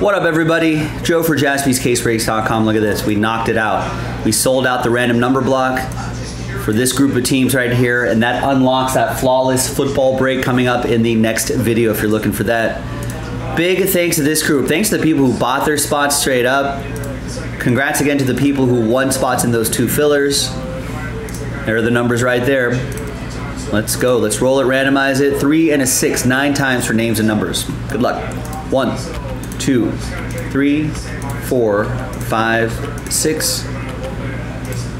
What up, everybody? Joe for jaspyscasebreaks.com. Look at this. We knocked it out. We sold out the random number block for this group of teams right here, and that unlocks that flawless football break coming up in the next video if you're looking for that. Big thanks to this group. Thanks to the people who bought their spots straight up. Congrats again to the people who won spots in those two fillers. There are the numbers right there. Let's go. Let's roll it, randomize it. Three and a six, nine times for names and numbers. Good luck. One, two, three, four, five, six,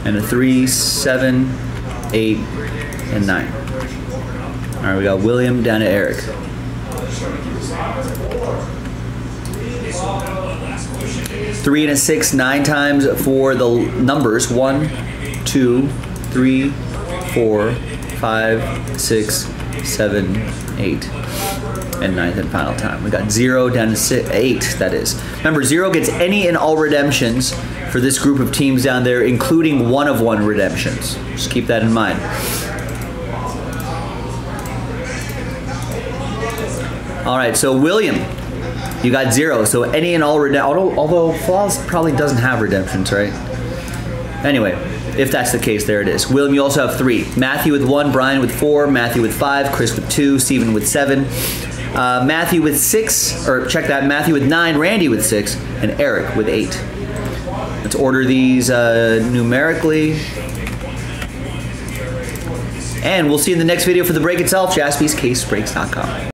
and a three, seven, eight, and nine. All right, we got William down to Eric. Three and a six, nine times for the numbers. One, two, three, four, five, six, seven, eight, and ninth and final time. We got zero down to six, eight, that is. Remember, zero gets any and all redemptions for this group of teams down there, including one of one redemptions. Just keep that in mind. All right, so William, you got zero. So any and all redemptions, although, although Flawless probably doesn't have redemptions, right? Anyway, if that's the case, there it is. William, you also have three. Matthew with one, Brian with four, Matthew with five, Chris with two, Stephen with seven, uh, Matthew with six, or check that, Matthew with nine, Randy with six, and Eric with eight. Let's order these uh, numerically. And we'll see you in the next video for the break itself, jaspyscasebreaks.com.